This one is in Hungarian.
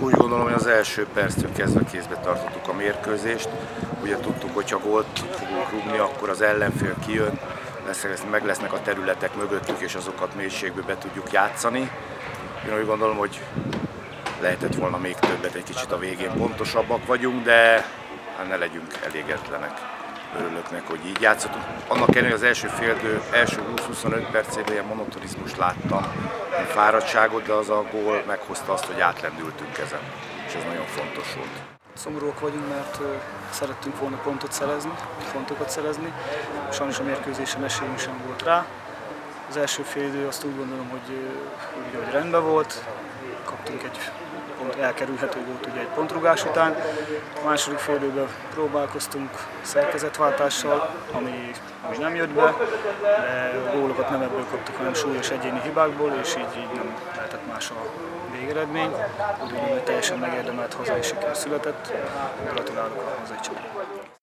Úgy gondolom, hogy az első perctől kezdve kézbe tartottuk a mérkőzést. Ugye tudtuk, hogy ha gólt fogunk rúgni, akkor az ellenfél kijön, lesz, meg lesznek a területek mögöttük, és azokat mélységbe be tudjuk játszani. Én úgy gondolom, hogy lehetett volna még többet, egy kicsit a végén pontosabbak vagyunk, de hát ne legyünk elégedetlenek örülök neki, hogy így játszottunk. Annak ellenére az első féldő, első 20-25 percében ilyen monotonizmus láttam, fáradtságot, de az a gól meghozta azt, hogy átlendültünk ezen, és ez nagyon fontos volt. Szomorúak vagyunk, mert szerettünk volna pontot szerezni, pontokat szerezni. Sajnos a mérkőzésen esélyünk sem volt rá. Az első fél idő azt úgy gondolom, hogy, úgy, hogy rendben volt, kaptunk egy pont elkerülhető volt ugye egy pontrugás után. A második időben próbálkoztunk szerkezetváltással, ami, ami nem jött be, de gólokat nem ebből kaptuk, hanem súlyos egyéni hibákból, és így, így nem lehetett más a végeredmény. Úgy gondolom, hogy teljesen megérdemelt hazai siker született. Gratulálok a hazai csapatot.